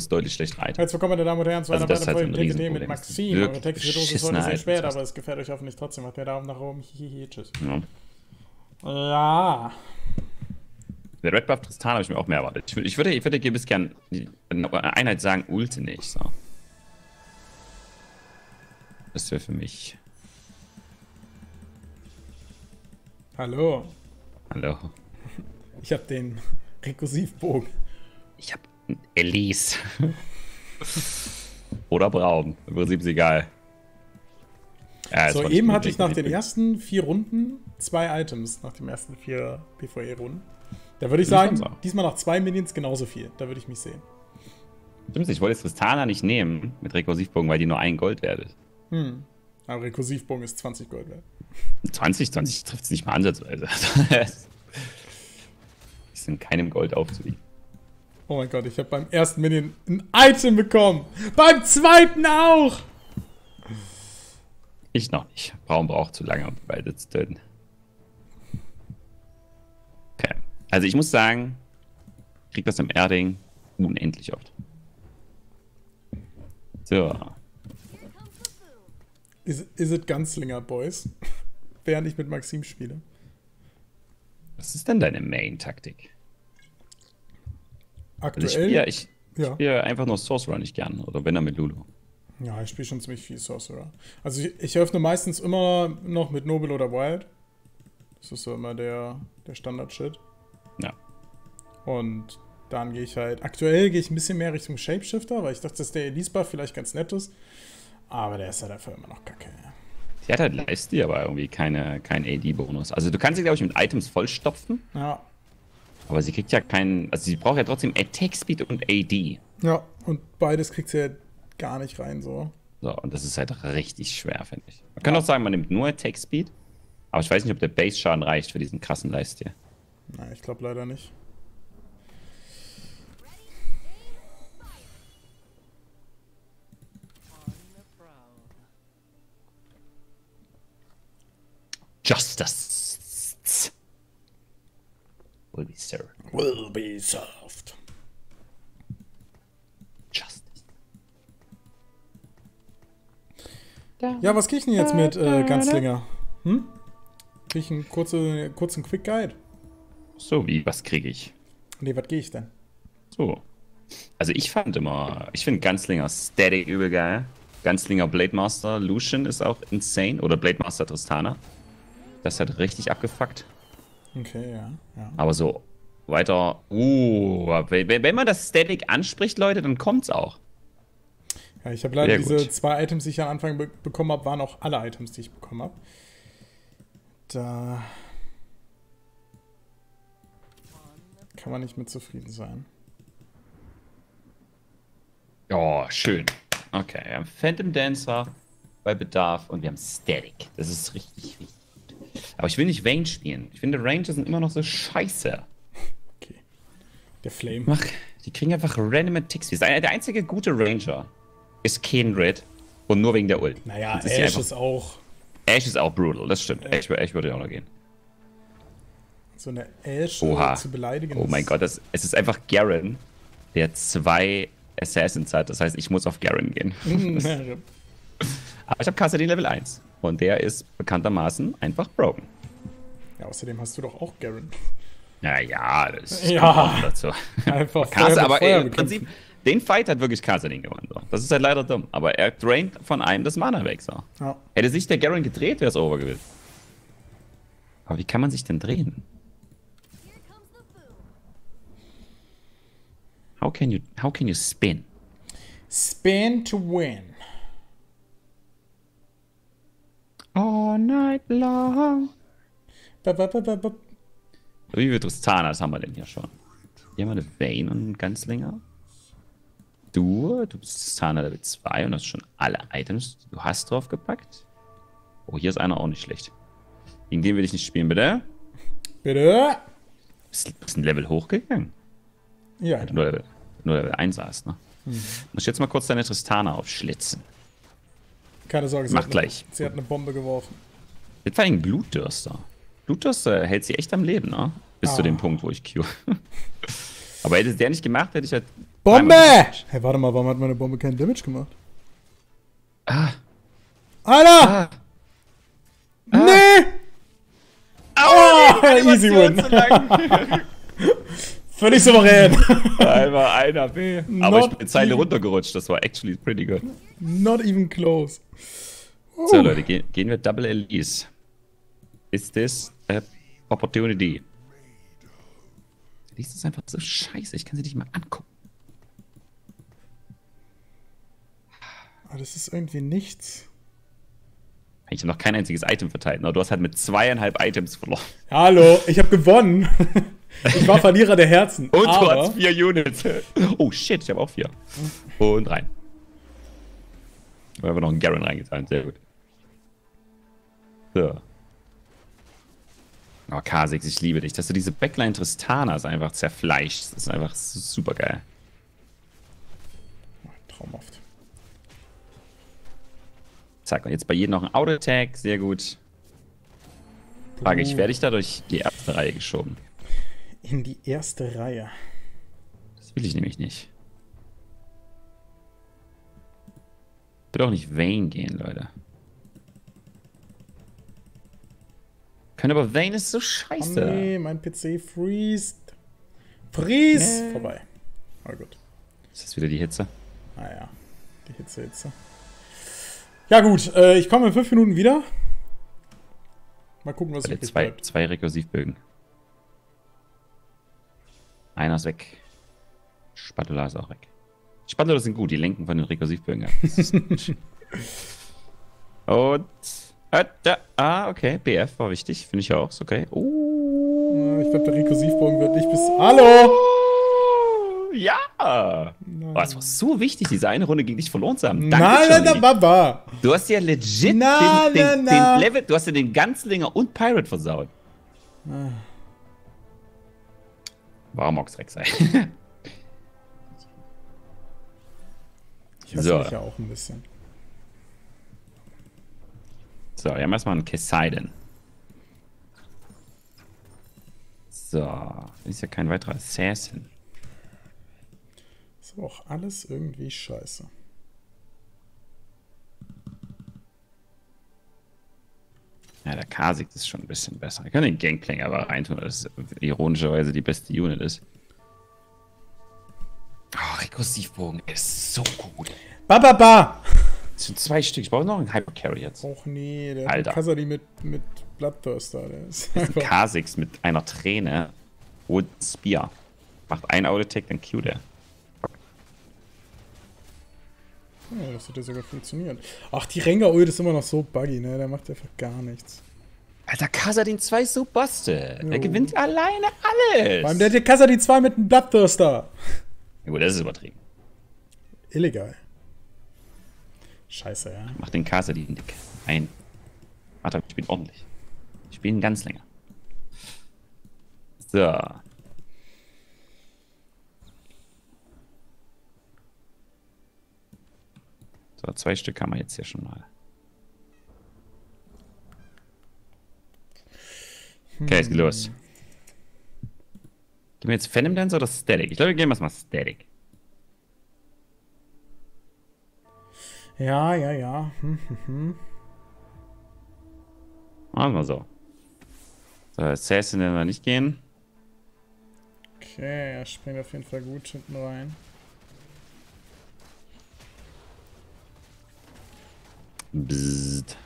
bloß deutlich schlechter Item. Herzlich willkommen, meine Damen und Herren, zu Also einer weiteren halt ein Folge TGT mit. Maxim. Eure tägliche Dose ist heute sehr spät, hast. aber es gefällt euch hoffentlich trotzdem. Macht mir Daumen nach oben. Hihihi, tschüss. Ja. Ja. Der Red Buff Tristan habe ich mir auch mehr erwartet. Ich, würd- ich würde, ich würde gewiss gern eine Einheit sagen, Ulte nicht. So. Das wäre für mich. Hallo. Hallo. Ich hab den Rekursivbogen. Ich habe Elise. Oder Braun. Im Prinzip ist egal. Ja, So, eben hatte ich nach den ersten vier Runden zwei Items, nach den ersten vier PvE-Runden. Da würde ich sagen, ich so. diesmal nach zwei Minions genauso viel. Da würde ich mich sehen. Stimmt, ich wollte jetzt Tristana nicht nehmen mit Rekursivbogen, weil die nur ein Gold wertet. Hm. Aber Rekursivbogen ist 20 Gold wert. 20, 20 trifft es nicht mal ansatzweise. Die sind keinem Gold aufzuliegen. Oh mein Gott, ich habe beim ersten Minion ein Item bekommen. Beim zweiten auch. Ich noch nicht. Braun braucht zu lange, um beide zu töten. Okay. Also ich muss sagen, ich krieg das im Erding unendlich oft. So. Is, is it Gunslinger, Boys? Während ich mit Maxim spiele. Was ist denn deine Main-Taktik? Also Aktuell. ich spiele ich, ja. spiele einfach nur Sorcerer nicht gern. Oder wenn er mit Lulu. ja, ich spiele schon ziemlich viel Sorcerer. Also ich, ich öffne meistens immer noch mit Noble oder Wild. Das ist so immer der, der Standard-Shit. Ja. Und dann gehe ich halt. Aktuell gehe ich ein bisschen mehr Richtung Shapeshifter, weil ich dachte, dass der Elise-Buff vielleicht ganz nett ist. Aber der ist halt einfach immer noch kacke. Sie hat halt Leiste, aber irgendwie keine, keinen AD-Bonus. Also du kannst sie, glaube ich, mit Items vollstopfen. Ja. Aber sie kriegt ja keinen. Also sie braucht ja trotzdem Attack Speed und AD. Ja, und beides kriegt sie halt gar nicht rein, so. So, und das ist halt richtig schwer, finde ich. Man kann auch sagen, man nimmt nur Attack Speed. Aber ich weiß nicht, ob der Base-Schaden reicht für diesen krassen Leist hier. Nein, ich glaube leider nicht. Justice will be served. Will be served. Justice. Ja, was krieg ich denn jetzt mit äh, Ganzlinger? Hm? Krieg ich einen kurze, kurzen Quick Guide? So, wie, was kriege ich? Nee, was gehe ich denn? So. Also ich fand immer, ich finde Gunslinger Static übel geil. Gunslinger Blade Master Lucian ist auch insane. Oder Blade Master Tristana. Das hat richtig abgefuckt. Okay, ja. ja. Aber so weiter. Uh, wenn, wenn man das Static anspricht, Leute, dann kommt's auch. Ja, ich habe leider Sehr diese gut. zwei Items, die ich am Anfang be bekommen habe, waren auch alle Items, die ich bekommen habe. Da kann man nicht mit zufrieden sein. Oh, schön. Okay, wir haben Phantom Dancer bei Bedarf und wir haben Static. Das ist richtig, richtig gut. Aber ich will nicht Range spielen. Ich finde, Ranger sind immer noch so scheiße. Okay. Der Flame. Mach, die kriegen einfach random Attacks. Der einzige gute Ranger ist Kindred und nur wegen der Ult. Naja, ist Ash einfach- ist auch Ash ist auch brutal, das stimmt. Ash, Ash würde ja auch noch gehen. so eine Ash Oha. äh, zu beleidigen. Oh mein Gott, das, es ist einfach Garen, der zwei Assassins hat. Das heißt, ich muss auf Garen gehen. Aber ich habe Kassadin Level 1. Und der ist bekanntermaßen einfach broken. ja, außerdem hast du doch auch Garen. Naja, das Ja. dazu. Einfach mit aber ey, im. Prinzip, den Fight hat wirklich Kassadin gewonnen. So. Das ist halt leider dumm. Aber er draint von einem das Mana weg. So. Ja. Hätte sich der Garen gedreht, wäre es over gewesen. Aber wie kann man sich denn drehen? How can you, how can you spin? Spin to win. All night long. Ba, ba, ba. Wie viele Tristanas haben wir denn hier schon? Hier haben wir eine Vayne und einen Ganzlinger. Du, du bist Tristana Level 2 und hast schon alle Items, die du hast, draufgepackt. Oh, hier ist einer auch nicht schlecht. Gegen den will ich nicht spielen, bitte. Bitte? Bist, bist ein Level hochgegangen. Ja, Nur Level, nur Level 1 hast, ne? Muss ich jetzt mal kurz deine Tristana aufschlitzen. keine Sorge. Sie Mach hat eine- gleich. Sie hat eine Bombe geworfen. Jetzt vor allem Blutdürster. Blutdürster hält sie echt am Leben, ne? Bis zu Ah. dem Punkt, wo ich Q. Aber hätte es der nicht gemacht, hätte ich halt Bombe! Hey, warte mal, warum hat meine Bombe keinen Damage gemacht? Ah, Alter! ah. Nee! Oh, easy win. Völlig souverän. Einmal einer B. Aber ich Not bin eine Zeile even- runtergerutscht. Das war actually pretty good. Not even close. So, Leute, ge gehen wir Double Elise. Is this a opportunity? Elise ist einfach so scheiße. Ich kann sie nicht mal angucken. Aber das ist irgendwie nichts. Ich habe noch kein einziges Item verteilt. Aber du hast halt mit zweieinhalb Items verloren. Hallo, ich habe gewonnen. Ich war Verlierer der Herzen. Und du aber hast vier Units. Oh shit, ich habe auch vier. Und rein. Da haben wir noch einen Garen reingetan. Sehr gut. So. Oh, Kha'Zix, ich liebe dich. Dass du diese Backline Tristanas einfach zerfleischst. Das ist einfach super geil. Traumhaft. Zack, und jetzt bei jedem noch ein Auto-Attack. Sehr gut. Frage ich, werde ich dadurch die erste Reihe geschoben? In die erste Reihe. Das will ich nämlich nicht. Ich will auch nicht Vayne gehen, Leute. Können aber Vayne ist so Oh scheiße. nee, mein PC freest. Freeze! Nee. Vorbei. Aber gut. Ist das wieder die Hitze? Naja, die Hitze, Hitze. Ja gut, äh, ich komme in fünf Minuten wieder. Mal gucken, was übrig zwei, bleibt. zwei Rekursivbögen. Einer ist weg. Spatula ist auch weg. Spatula sind gut, die lenken von den Rekursivbögen ab. Und. Äh, da, ah, okay. BF war wichtig. Finde ich auch. Ist okay. Oh. Ja, Ich glaube, der Rekursivbogen wird nicht bis. Hallo! Ja! Nein. Oh, das war so wichtig, diese eine Runde gegen dich verloren zu haben. Nein, nein, Johnny. Baba! Du hast ja legit Na, den, den, na, na. den Level, du hast ja den Ganzlinger und Pirate versaut. Ah. Warum Ox Rex sei. Ich hasse So. mich ja auch ein bisschen. So, wir haben erstmal einen Poseidon. So, ist ja kein weiterer Assassin. Auch alles irgendwie scheiße. Ja, der Kasik ist schon ein bisschen besser. Wir können den Gangplank aber reintun, weil das ironischerweise die beste Unit ist. Oh, Rekursivbogen ist so gut. Ba, ba, ba! Das sind zwei Stück. Ich brauche noch einen Hypercarry jetzt. Och nee, der Alter. Kasadi mit, mit Bloodthirster. Der ist Das ist ein. Kha'Zix mit einer Träne und Spear. Macht ein Auto-Attack, dann Q der. Ja, das hat ja sogar funktioniert. Ach, die Rengar-Ult ist immer noch so buggy, ne? Der macht einfach gar nichts. Alter, Kasadin 2 ist so Buste. Jo. Der gewinnt alleine alles. Vor allem der hat der Kasadi 2 mit einem Bloodthirster. Ja, gut, das ist übertrieben. Illegal. Scheiße, ja. Mach den Kasadin dick. Ein. Warte, ich spiele ordentlich. Ich spiele ihn ganz länger. So. So, zwei Stück haben wir jetzt hier schon mal. Okay, es geht los. Gehen wir jetzt Phantom Dance oder Static? Ich glaube, wir gehen erstmal Static. Ja, ja, ja. Hm, hm, hm. Machen wir so. So, Assassin werden wir nicht gehen. Okay, er springt auf jeden Fall gut hinten rein. Bzzzt.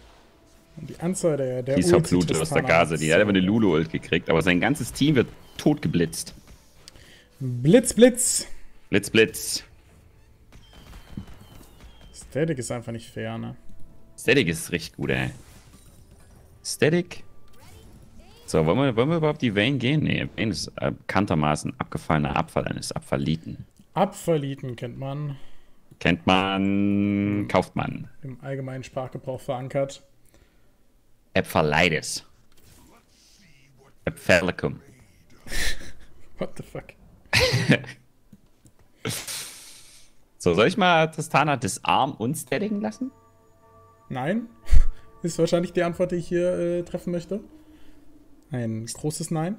Und die Anzahl der, der Die ist Blut aus der Gase. Die hat aber eine Lulu-Ult gekriegt, aber sein ganzes Team wird tot geblitzt. Blitz, Blitz. Blitz, Blitz. Static ist einfach nicht fair, ne? Static ist richtig gut, ey. Static. So, wollen wir, wollen wir überhaupt die Vayne gehen? Nee, Vayne ist äh, bekanntermaßen abgefallener Abfall eines Abfalliten. Abverlieten kennt man Kennt man, kauft man. im allgemeinen Sprachgebrauch verankert. Äpfalitis. Äpfelicum. What the fuck? So, soll ich mal Tristana Disarm und Statigen lassen? Nein? Ist wahrscheinlich die Antwort, die ich hier äh, treffen möchte. Ein großes Nein.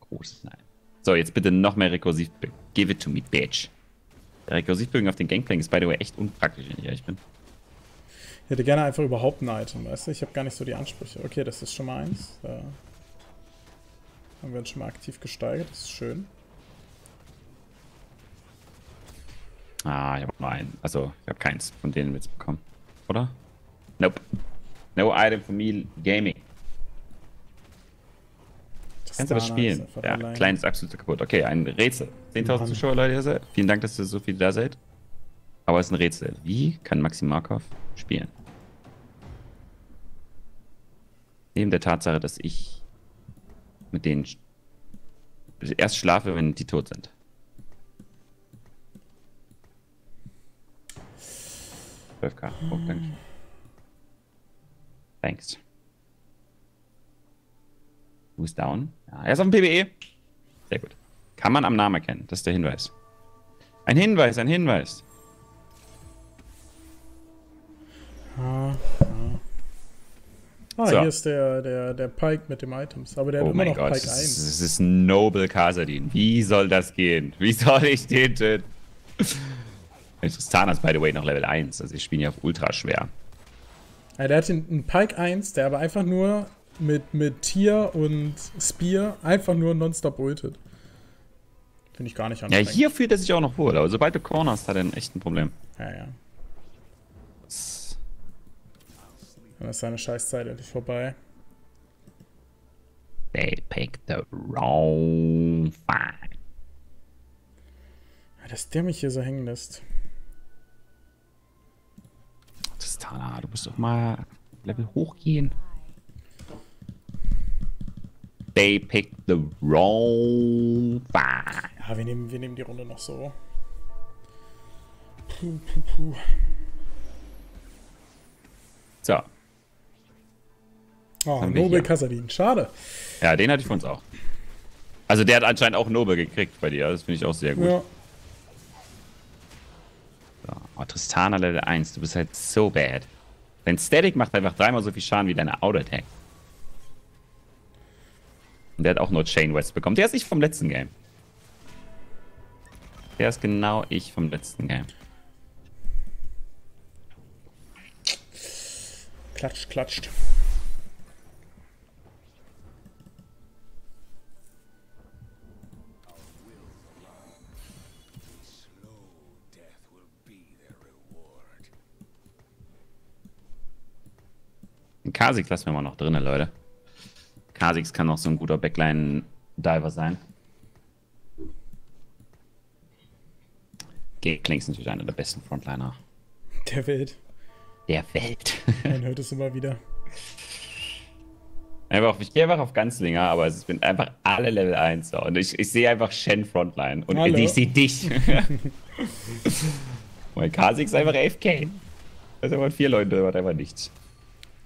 Großes Nein. So, jetzt bitte noch mehr rekursiv. Give it to me, bitch. Der Rekursivbögen auf den Gangplank ist by the way echt unpraktisch, wenn ich ehrlich bin. Ich hätte gerne einfach überhaupt ein Item, weißt du? Ich habe gar nicht so die Ansprüche. Okay, das ist schon mal eins. Da haben wir uns schon mal aktiv gesteigert. Das ist schön. Ah, ich habe nur einen. Also, ich habe keins von denen mitbekommen. Oder? Nope. No item for me gaming. Kannst aber spielen. Ja, allein. klein ist absolut kaputt. Okay, ein Rätsel. 10.000 Zuschauer, Leute, hier seid. Vielen Dank, dass ihr so viele da seid. Aber es ist ein Rätsel. Wie kann Maxim Markov spielen? Neben der Tatsache, dass ich mit denen erst schlafe, wenn die tot sind. k Oh, danke. Thanks. Who's down? Ja, er ist auf dem PBE. Sehr gut. Kann man am Namen erkennen. Das ist der Hinweis. Ein Hinweis, ein Hinweis. Ah, ah. so. hier ist der, der, der Pike mit dem Items. Aber der oh hat immer noch Gott, Pike 1. Das ist Noble Casadin. Wie soll das gehen? Wie soll ich den töten? Tristana ist, by the way, noch Level 1. Also ich spiele ja auf ultra schwer. Ja, der hat einen Pike 1, der aber einfach nur mit, mit Tier und Spear einfach nur nonstop ultet. Finde ich gar nicht anstrengend. Ja, hier fühlt er sich auch noch wohl, aber sobald du cornerst, hat er ein echtes Problem. Ja, ja. Dann ist seine Scheißzeit endlich vorbei. They picked the wrong fight. Ja, dass der mich hier so hängen lässt. Tristana, du musst doch mal Level hochgehen. They picked the wrong fight. Ja, wir nehmen, wir nehmen die Runde noch so. Puh, puh, puh. So. Oh, Nobel Casadin. Schade. Ja, den hatte ich von uns auch. Also der hat anscheinend auch Nobel gekriegt bei dir. Das finde ich auch sehr gut. Ja. So. Oh, Tristana Level 1. Du bist halt so bad. Dein Static macht einfach dreimal so viel Schaden wie deine Auto-Attack. Und der hat auch nur Chain West bekommen. Der ist ich vom letzten Game. Der ist genau ich vom letzten Game. Klatscht, klatscht. Kasik lassen wir mal noch drinnen, Leute. Kasix kann auch so ein guter Backline-Diver sein. Klingt ist natürlich einer der besten Frontliner. Der Welt. Der Welt. Man hört es immer wieder. Einfach, ich gehe einfach auf Ganzlinger, aber es sind einfach alle Level 1. So. Und ich, ich sehe einfach Shen Frontline. Und Hallo. ich sehe dich. Mein Kasix ist einfach AFK. Da sind vier Leute, macht einfach nichts.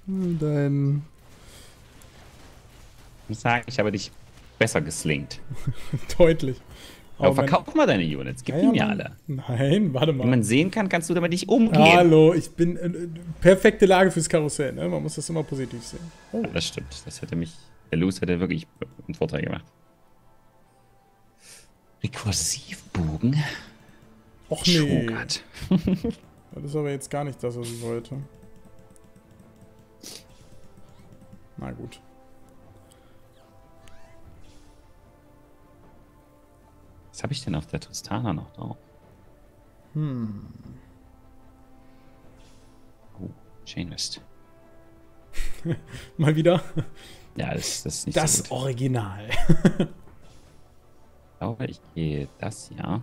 Dein. Ich muss sagen, ich habe dich besser geslinkt. Deutlich. Aber verkauf mal deine Units, gib ja, die mir alle. Nein, warte mal. Wie man sehen kann, kannst du damit nicht umgehen. Hallo, ich bin äh, perfekte Lage fürs Karussell, ne? Man muss das immer positiv sehen. Oh. Ja, das stimmt. Das hätte mich. Der Loose hätte wirklich einen Vorteil gemacht. Rekursivbogen. Och nee. das ist aber jetzt gar nicht das, was ich wollte. Na gut. Was habe ich denn auf der Tristana noch drauf? Hm. Oh, Chainwest. Mal wieder? Ja, das, das ist nicht Das so Original. ich glaube, ich gehe das ja.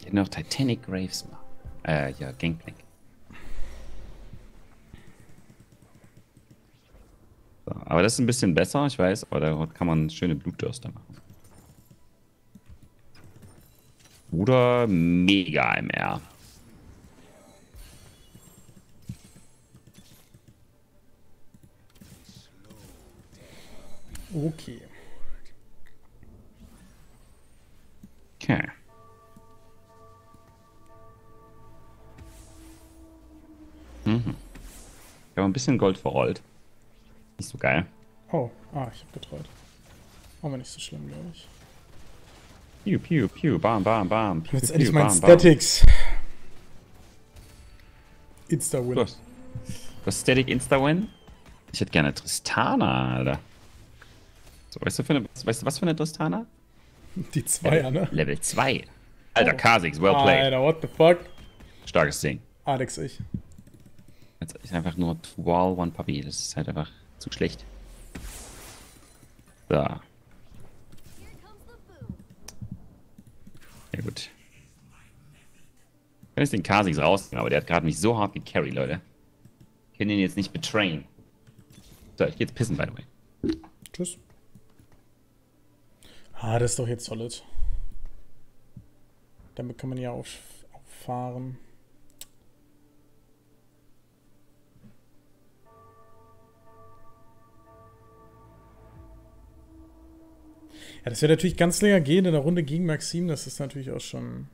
Ich hätte noch Titanic Graves machen. Äh, ja, Gangplank. So, aber das ist ein bisschen besser, ich weiß, aber da kann man schöne Blutdürste machen. Oder mega MR. Okay. Okay. Mhm. Ich habe ein bisschen Gold verrollt. Nicht so geil. Oh, ah, ich hab getreut. Aber nicht so schlimm, glaube ich. Pew, pew, pew, bam, bam, bam. Pew, Jetzt endlich mein bam. Statics. Insta-Win. Los. Was Static Insta-Win? Ich hätte gerne Tristana, Alter. So, weißt du, für eine, weißt du was für eine Tristana? Die Zweier, ne? Level 2. Alter, Oh. Kha'Zix, well played. Alter, what the fuck? Starkes Ding. Alex, ich. Jetzt ist einfach nur wall, one puppy. Das ist halt einfach zu schlecht. So. Ja gut. Ich kann jetzt den Kha'Zix rausnehmen, aber der hat gerade mich so hart gecarried, Leute. Ich kann ihn jetzt nicht betrayen. So, ich geh jetzt pissen, by the way. Tschüss. Ah, das ist doch jetzt solid. Damit kann man ja auf, auffahren. Ja, das wird natürlich ganz länger gehen in der Runde gegen Maxim. Das ist natürlich auch schon.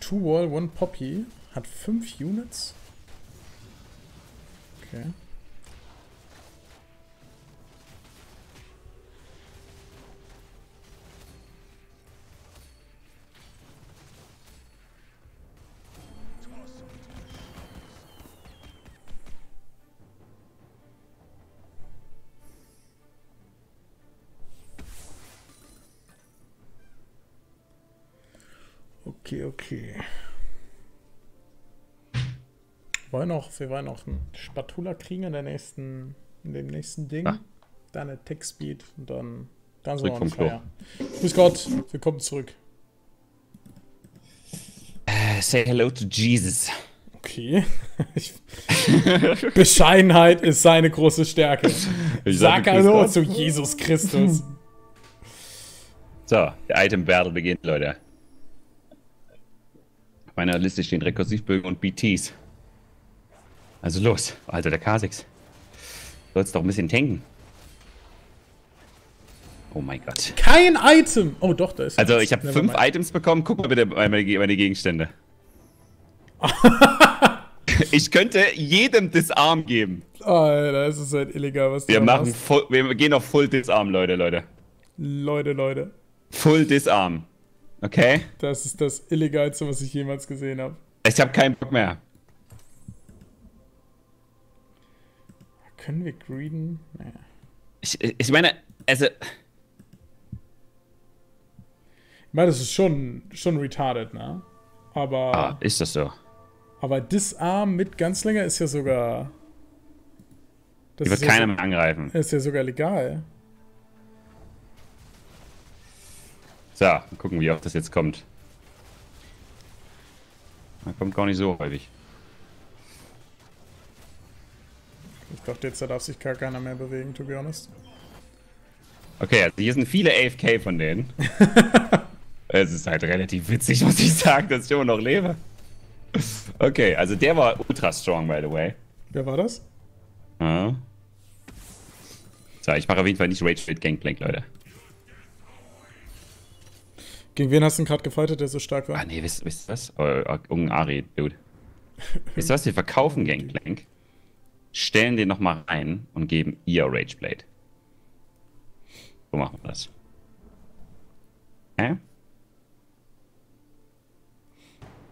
Two Wall, One Poppy. Hat fünf Units. Okay. Okay, okay. Wir wollen auch, wir wollen auch einen Spatula kriegen in der nächsten, in dem nächsten Ding. Ah. Dann eine Tech Speed und dann, dann vom Klo. Feier. Grüß Gott, willkommen zurück. Äh, say hello to Jesus. Okay. Ich, Bescheidenheit ist seine große Stärke. Ich Sag also Gott. zu Jesus Christus. So, der Item Battle beginnt, Leute. Meiner Liste stehen Rekursivbögen und BTs. Also los, Alter, der Kha'Zix. Sollst doch ein bisschen tanken. Oh mein Gott. Kein Item! Oh doch, da ist Also ich habe fünf mind. Items bekommen. Guck mal bitte meine, meine Gegenstände. ich könnte jedem Disarm geben. Alter, das ist halt illegal, was du Wir machen voll, wir gehen auf Full Disarm, Leute, Leute. Leute, Leute. Full Disarm. Okay? Das ist das Illegalste, was ich jemals gesehen habe. Ich habe keinen Bock mehr. Können wir greeden? Naja. Ich, ich meine, also, Ich meine, das ist schon, schon retarded, ne? Aber, ah, ist das so? aber Disarm mit Ganzlinger ist ja sogar. Das Die wird ist, ja keiner mehr angreifen. ist ja sogar legal. So, gucken, wie oft das jetzt kommt. Na, kommt gar nicht so häufig. Ich dachte jetzt, da darf sich gar keiner mehr bewegen, to be honest. Okay, also hier sind viele AFK von denen. es ist halt relativ witzig, muss ich sagen, dass ich immer noch lebe. Okay, also der war ultra strong, by the way. Wer war das? Ja. So, ich mache auf jeden Fall nicht Rage Fit Gangplank, Leute. Gegen wen hast du ihn gerade gefightet, der so stark war? Ah, nee, wisst, wisst ihr was? Oh, oh, irgendein Ari, Dude. wisst ihr was? Wir verkaufen Gangplank, stellen den nochmal rein und geben ihr Rageblade. So machen wir das. Hä?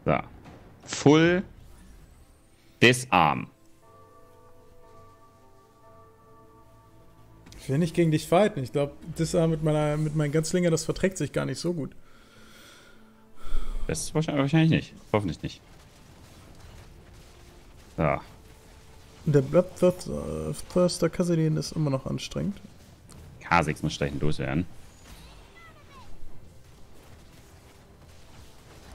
So. Full Disarm. Ich will nicht gegen dich fighten. Ich glaube, Disarm mit, meiner, mit meinen Ganzlinger, das verträgt sich gar nicht so gut. Das wahrscheinlich, wahrscheinlich nicht. Hoffentlich nicht. So. Der Bloodthirster Kassadin ist immer noch anstrengend. K6 muss stechen loswerden.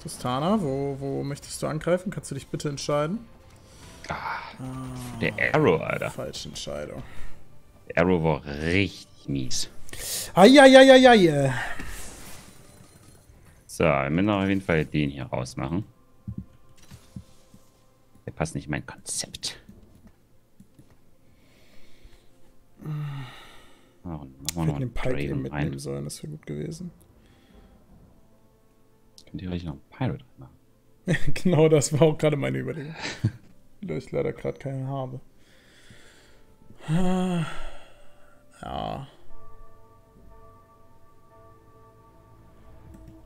Tristana, wo, wo möchtest du angreifen? Kannst du dich bitte entscheiden? Der Arrow, Alter. Falsche Entscheidung. Der Arrow war richtig mies. Eieieiei. So, wir müssen auf jeden Fall den hier rausmachen. Der passt nicht in mein Konzept. Und machen wir noch einen eben Draven mitnehmen rein. sollen, das wäre gut gewesen. Könnt ihr euch noch einen Pirate machen? genau das war auch gerade meine Überlegung. da ich leider gerade keinen habe. Ah, Ja.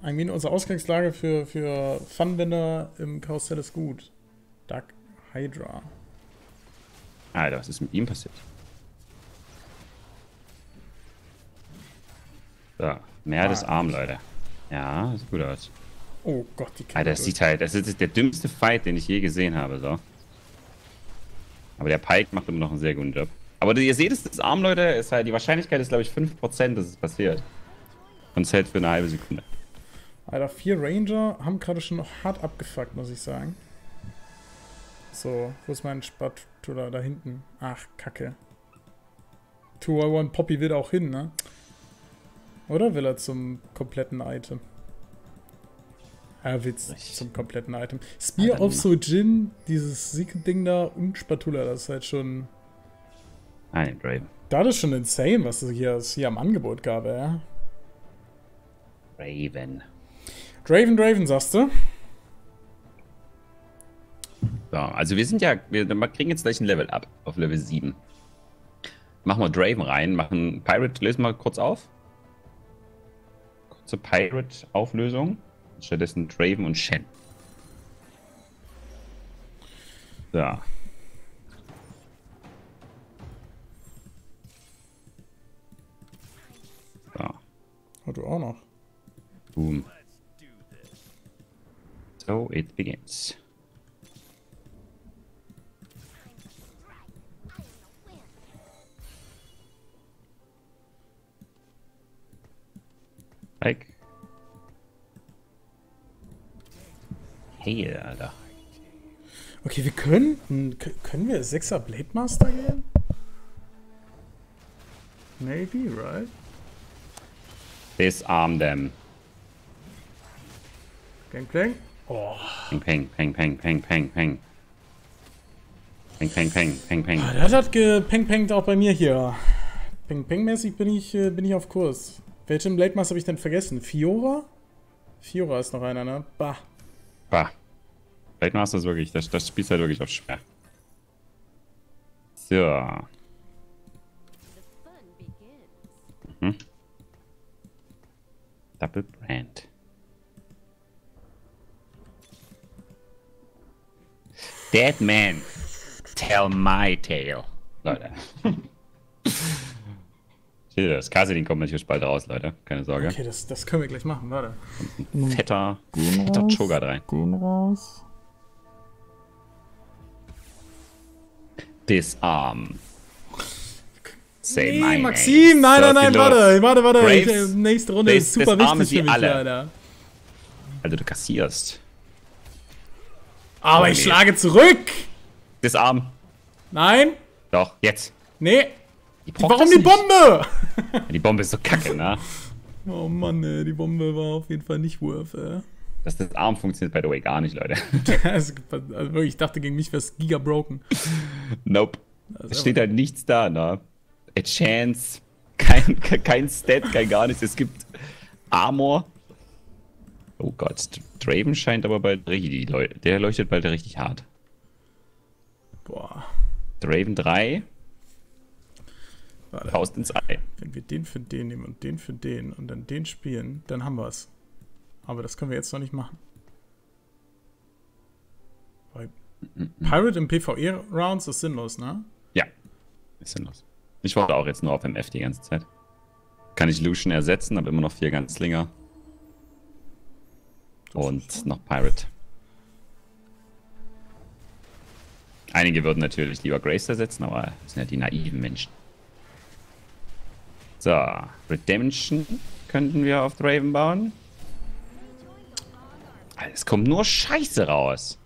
Irgendwie unsere Ausgangslage für, für Funwender im Karussell ist gut. Dark Hydra. Alter, was ist mit ihm passiert? So, mehr des Arm, Leute. Ja, sieht gut aus. Oh Gott, die Alter, das sieht halt, das ist der dümmste Fight, den ich je gesehen habe, so. Aber der Pike macht immer noch einen sehr guten Job. Aber ihr seht es, das Arm, Leute, ist halt, die Wahrscheinlichkeit ist, glaube ich, 5%, dass es passiert. Und es hält für eine halbe Sekunde. Alter, vier Ranger haben gerade schon noch hart abgefuckt, muss ich sagen. So, wo ist mein Spatula? Da hinten. Ach, kacke. 201 Poppy will auch hin, ne? Oder will er zum kompletten Item? Er will zum kompletten Item. Spear of Sojin, dieses Sieg-Ding da und Spatula, das ist halt schon... Nein, Draven. Das ist schon insane, was es hier, hier am Angebot gab, ja. Draven. Draven, Draven, sagst du? So, also wir sind ja, wir kriegen jetzt gleich ein Level up auf Level 7. Machen wir Draven rein, machen Pirate, lösen wir kurz auf. Kurze Pirate-Auflösung. Stattdessen Draven und Shen. So. So. Oh, du auch noch. Boom. So it begins. Like. Hey, Alter. Okay, wir könnten. Hm, können wir 6er Blade Master gehen? Maybe, right? Disarm them. Peng. Oh. Peng, peng, peng, peng, peng, peng. Peng, peng, peng, peng, peng. Ah, das hat gepeng-pengt auch bei mir hier. Peng-peng-mäßig bin ich, äh, bin ich auf Kurs. Welchen Blade Master habe ich denn vergessen? Fiora? Fiora ist noch einer, ne? Bah. Bah. Blade Master ist wirklich, das, das spielt halt wirklich auf schwer. So. Mhm. Double Brand. Dead Man. Tell my tale. Leute. Das Kassedin kommt natürlich bald raus, Leute. Keine Sorge. Okay, das, das können wir gleich machen, warte. Ein fetter, fetter Choga rein. Gehen raus. Disarm. Say nee, Maxim, nein, nein, nein, warte, warte, warte. Braves, nächste Runde ist super wichtig für mich, alle. Alter. Also du kassierst. Aber oh, ich nee. schlage zurück. Disarm. Nein. Doch, jetzt. Nee. Die Warum die Bombe? die Bombe ist so kacke, ne? Oh Mann, ey, die Bombe war auf jeden Fall nicht worth, ey. Das, das Arm funktioniert, by the way, gar nicht, Leute. also, also wirklich, ich dachte, gegen mich wäre es giga broken. Nope. Es steht halt nichts da, ne? A chance, kein, kein Stat, kein gar nichts. Es gibt Armor. Oh Gott, Draven scheint aber bald richtig, der leuchtet bald richtig hart. Boah. Draven 3. Warte. Faust ins Ei. Wenn wir den für den nehmen und den für den und dann den spielen, dann haben wir es. Aber das können wir jetzt noch nicht machen. Weil Pirate im PvE-Rounds ist sinnlos, ne? Ja, ist sinnlos. Ich wollte auch jetzt nur auf MF die ganze Zeit. Kann ich Lucian ersetzen, aber immer noch vier Ganzlinger. Und noch Pirate. Einige würden natürlich lieber Grace ersetzen, aber das sind ja die naiven Menschen. So, Redemption könnten wir auf Draven bauen. Es kommt nur Scheiße raus.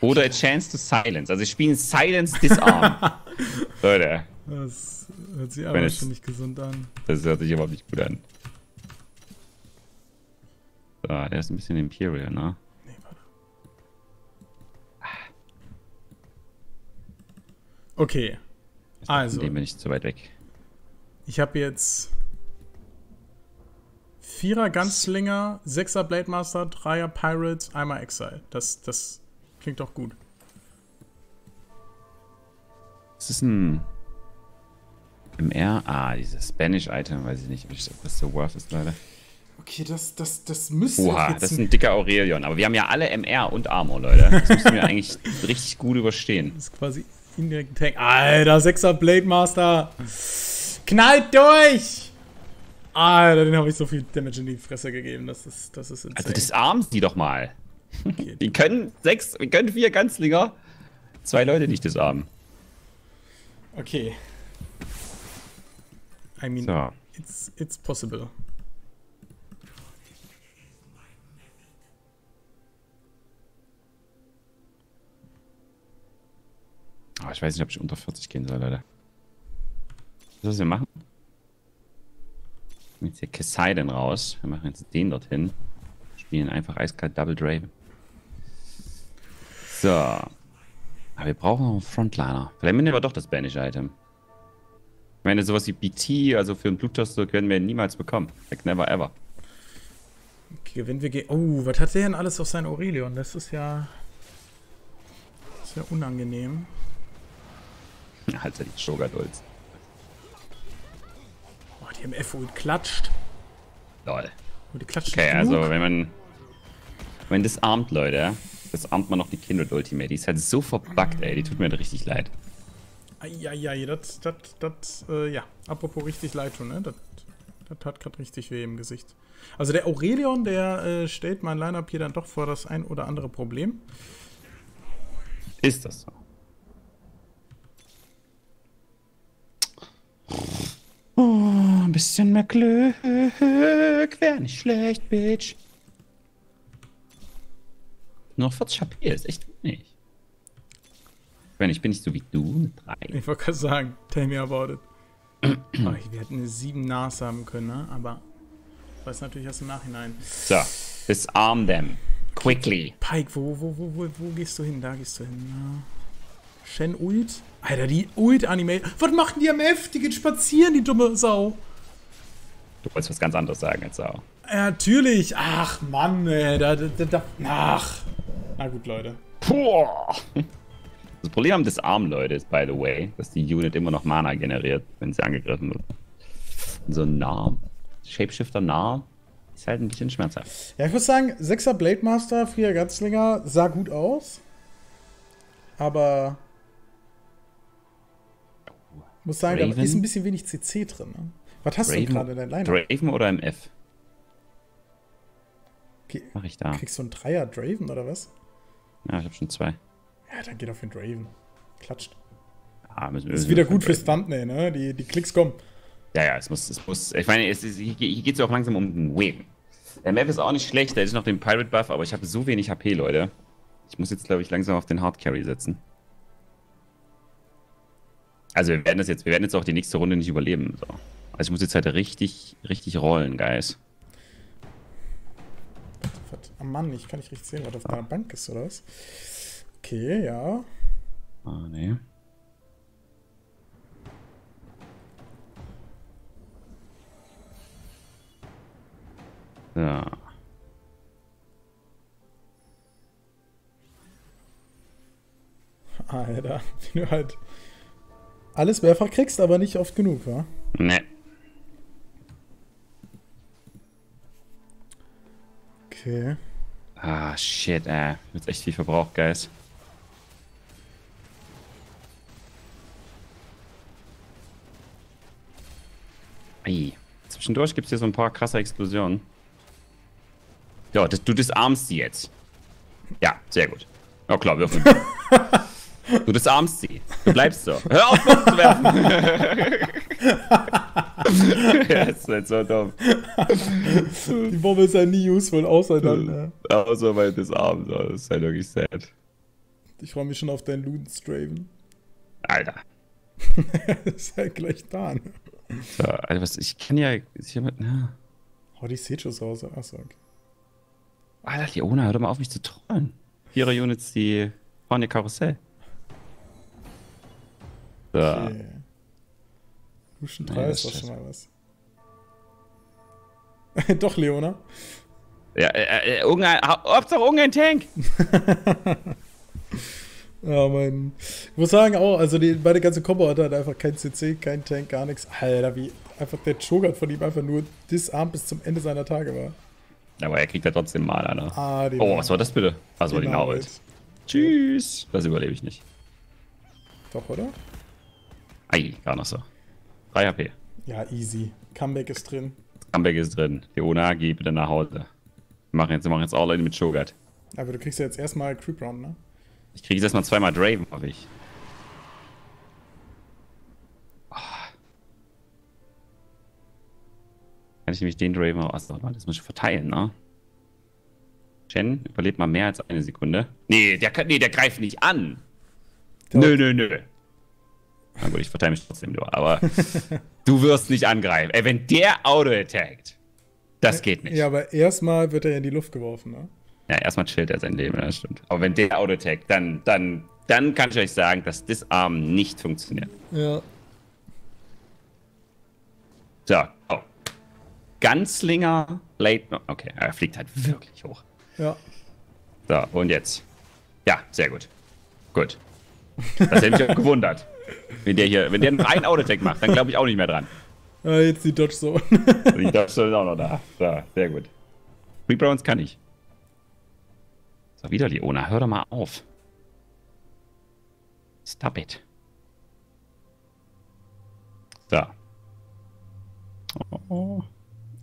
Oder a chance to silence. Also ich spiele Silence Disarm. Leute. Das hört sich aber schon nicht gesund an. Das hört sich überhaupt nicht gut an. So, der ist ein bisschen Imperial, ne? Nee, warte. Okay. Also. Dem bin ich zu weit weg. Ich habe jetzt Vierer Ganzlinger, Sechser Blade Master, Dreier Pirates, einmal Exile. Das, das klingt doch gut. Das ist ein MR. Ah, dieses Spanish-Item, weiß ich nicht, ob das so worth ist, leider. Okay, das, das, das müsste Oha, jetzt das ist ein dicker Aurelion. Aber wir haben ja alle MR und Armor, Leute. Das müssen wir eigentlich richtig gut überstehen. Das ist quasi indirekt Tank. Alter, 6er Blade Master. Knallt durch! Alter, den habe ich so viel Damage in die Fresse gegeben. Das ist, das ist insane. Also disarmen sie doch mal. Okay. Die können sechs, wir können vier Ganzlinger. Zwei Leute nicht disarmen. okay. I mean, So. it's, it's possible. Ich weiß nicht, ob ich unter 40 gehen soll, Leute. Was wir machen? Jetzt hier Poseidon raus. Wir machen jetzt den dorthin. Spielen einfach eiskalt Double Draven. So. Aber wir brauchen noch einen Frontliner. Vielleicht nehmen wir doch das Banish-Item. Ich meine, sowas wie BT, also für einen Bluttoster, können wir niemals bekommen. Like never ever. Okay, wenn wir gehen. Oh, was hat der denn alles auf sein Aurelion? Das ist ja. Sehr unangenehm. Alter, die Shogadults. Oh, die haben F klatscht. Lol. Oh, die klatscht Okay, nicht also genug. wenn man. Wenn das armt, Leute, das armt man noch die Kindred Ultimate. Die ist halt so verbuggt, ey. Die tut mir halt richtig leid. Eieiei, das, das, das, äh, ja. Apropos richtig leid tun, ne? Das, das hat gerade richtig weh im Gesicht. Also der Aurelion, der äh, stellt mein Line-Up hier dann doch vor das ein oder andere Problem. Ist das so? Oh, ein bisschen mehr Glück wäre nicht schlecht, Bitch. Nur noch 40 HP ist echt wenig. Ich meine, ich bin nicht so wie du mit drei. Ich wollte gerade sagen, tell me about it. oh, wir hätten eine 7 Nas haben können, ne? Aber ich weiß natürlich erst im Nachhinein. So, disarm them. Quickly. Pike, wo, wo, wo, wo, wo gehst du hin? Da gehst du hin. Ja. Shen Ult? Alter, die Ult-Anime. Was macht denn die am F? Die geht spazieren, die dumme Sau. Du wolltest was ganz anderes sagen jetzt auch. Ja, natürlich. Ach, Mann, ey. Da, da, da. Ach. Na gut, Leute. Boah. Das Problem am Disarm, Leute, ist, by the way, dass die Unit immer noch Mana generiert, wenn sie angegriffen wird. So nah, Shapeshifter nah, ist halt ein bisschen schmerzhaft. Ja, ich muss sagen, 6er Blade Master, 4er Ganzlinger sah gut aus. Aber. Muss sagen, da Raven? ist ein bisschen wenig CC drin. Ne? Was hast du Raven, gerade in deinem Line? Draven oder MF? Okay. Mach ich da. Kriegst du einen Dreier Draven oder was? Ja, ich habe schon zwei. Ja, dann geht auf den Draven. Klatscht. Ah, müssen wir Ist wieder gut für fürs Thumbnail, ne? Die, die Klicks kommen. Ja, ja, es muss, es muss. Ich meine, es ist, hier, geht es ja auch langsam um den Win. Der Map ist auch nicht schlecht, da ist noch den Pirate Buff, aber ich habe so wenig HP, Leute. Ich muss jetzt, glaube ich, langsam auf den Hard Carry setzen. Also wir werden das jetzt, wir werden jetzt auch die nächste Runde nicht überleben. So. Also ich muss jetzt halt richtig, richtig rollen, Guys. Ah Mann, ich kann nicht richtig sehen, was auf deiner Bank ist, oder was? Okay, ja. Ah, nee. So. Alter, wie du halt alles mehrfach kriegst, aber nicht oft genug, wa? Ne. Okay. Ah, shit, ey. Wird echt viel verbraucht, Guys. Ei. Zwischendurch gibt es hier so ein paar krasse Explosionen. Ja, das, du disarmst sie jetzt. Ja, sehr gut. Ja, klar, wirf. du disarmst sie. Du bleibst so. Hör auf, Bomben zu werfen. ja, ist halt so dumm. Die Bombe ist ja nie useful, außer dann. ne? Außer bei disarmen. So. Das ist halt wirklich sad. Ich freue mich schon auf deinen Ludenstraven. Alter. ist halt gleich da, ne? So, also was, ich kann ja. Ich hab, na. Oh, die sieht schon so aus. Achso, okay. Alter, Leona, hör doch mal auf, mich zu trollen. Vierer Units, die fahren ihr Karussell. So. okay. Lucian Nee, 3 das ist doch schon mal was. doch, Leona. Ja, äh, äh, irgendein, hau- Hauptsache irgendein Tank. Ja, mein. Ich muss sagen, auch, also die, meine ganze Combo hat halt einfach kein CC, kein Tank, gar nichts. Alter, wie. einfach der Chogat von ihm einfach nur disarmt bis zum Ende seiner Tage war. Aber er kriegt ja trotzdem mal einer. Ah, Oh, was war das bitte? Was war die Nauwelt? Tschüss. Das überlebe ich nicht. Doch, oder? Ei, gar noch so. 3 HP. Ja, easy. Comeback ist drin. Comeback ist drin. Die Ona, geh bitte nach Hause. Wir machen jetzt, wir machen jetzt All In mit Shogat. Aber du kriegst ja jetzt erstmal Creep Round, ne? Ich kriege jetzt erstmal zweimal Draven, hoffe ich. Ah. Kann ich nämlich den Draven auch. Achso, das muss ich verteilen, ne? Chen, überlebt mal mehr als eine Sekunde. Nee, der, kann, nee, der greift nicht an. Der- nö, nö, nö. Na gut, ich verteile mich trotzdem nur, aber du wirst nicht angreifen. Ey, wenn der Auto-attackt, das geht nicht. Ja, aber erstmal wird er in die Luft geworfen, ne? Ja, erstmal chillt er sein Leben, das stimmt. Aber wenn der Auto-Attack, dann, dann, dann kann ich euch sagen, dass Disarm nicht funktioniert. Ja. So, oh. Ganzlinger, Late. Okay, er fliegt halt wirklich hoch. Ja. So, und jetzt. Ja, sehr gut. Gut. Das hätte mich auch gewundert. Wenn der hier, wenn der einen Auto-Attack macht, dann glaube ich auch nicht mehr dran. Ah, jetzt die Dodge Zone. Und ich dachte schon auch noch da. So, sehr gut. Free Browns kann ich. So, wieder Leona, hör doch mal auf. Stop it. So. Oh, oh.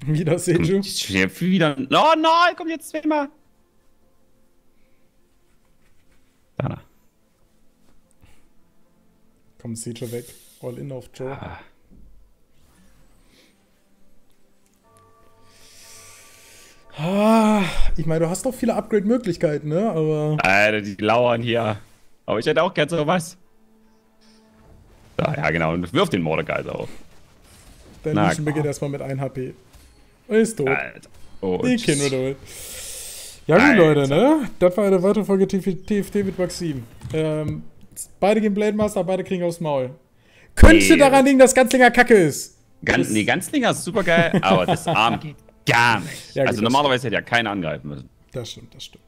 Wieder Seju. Wieder. Oh nein, kommt jetzt zweimal. Dana. Komm, Seju weg. All in auf Joe. Ah. Ah, ich meine, du hast doch viele Upgrade-Möglichkeiten, ne? Aber Alter, die lauern hier. Aber ich hätte auch gern sowas. So, ja, genau. Und wirf den Mordecai auf. dein Na, Lucian beginnt erstmal mit 1 HP. Und ist tot. Alter. Oh, Die kennen wir. Ja gut. Leute, ne? Das war eine weitere Folge TF TFT mit Maxim. Ähm, beide gehen Blade Master, beide kriegen aufs Maul. Könnte Nee. daran liegen, dass ganz länger Kacke ist. Ganz, nee, Ganzlinger ist super geil, aber das Arm geht gar nicht. Ja, gut, also normalerweise hätte er keiner angreifen müssen. Das stimmt, das stimmt.